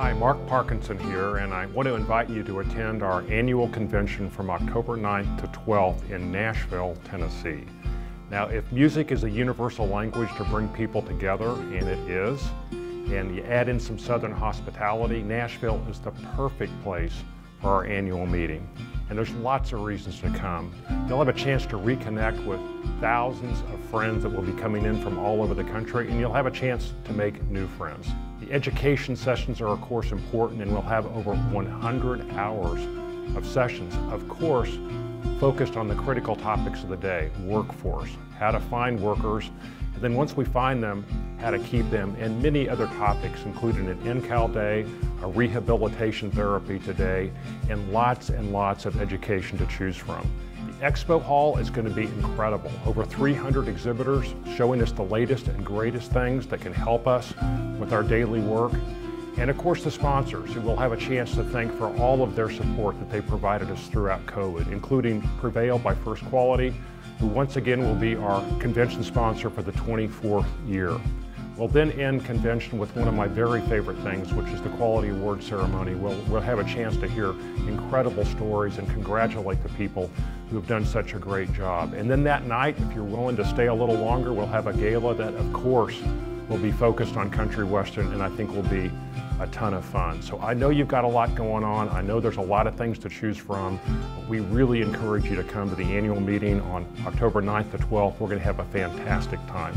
Hi, Mark Parkinson here, and I want to invite you to attend our annual convention from October 9th to 12th in Nashville, Tennessee. Now, if music is a universal language to bring people together, and it is, and you add in some Southern hospitality, Nashville is the perfect place for our annual meeting. And there's lots of reasons to come. You'll have a chance to reconnect with thousands of friends that will be coming in from all over the country, and you'll have a chance to make new friends. Education sessions are, of course, important, and we'll have over 100 hours of sessions, of course, focused on the critical topics of the day workforce, how to find workers, and then once we find them, how to keep them, and many other topics, including an NCAL day, a rehabilitation therapy today, and lots and lots of education to choose from. The expo hall is going to be incredible. Over 300 exhibitors showing us the latest and greatest things that can help us with our daily work. And of course the sponsors who will have a chance to thank for all of their support that they provided us throughout COVID, including Prevail by First Quality, who once again will be our convention sponsor for the 24th year. We'll then end convention with one of my very favorite things, which is the Quality Award Ceremony. We'll, we'll have a chance to hear incredible stories and congratulate the people who have done such a great job. And then that night, if you're willing to stay a little longer, we'll have a gala that, of course, will be focused on country western and I think will be a ton of fun. So I know you've got a lot going on. I know there's a lot of things to choose from. we really encourage you to come to the annual meeting on October 9th to 12th. We're going to have a fantastic time.